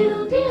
You. be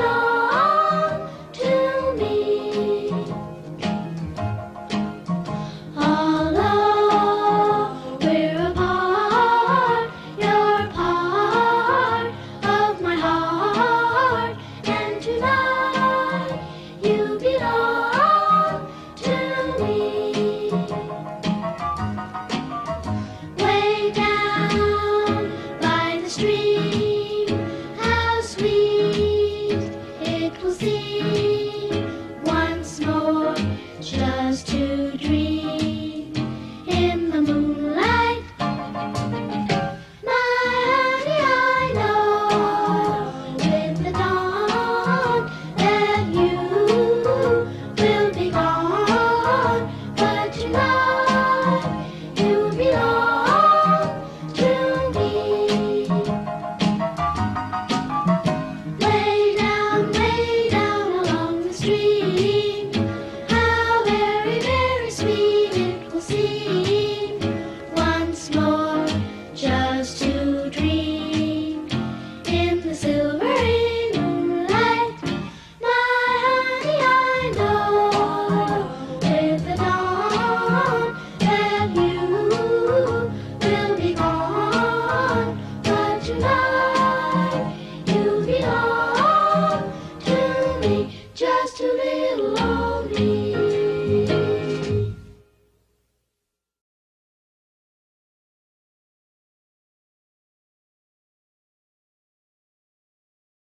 once more.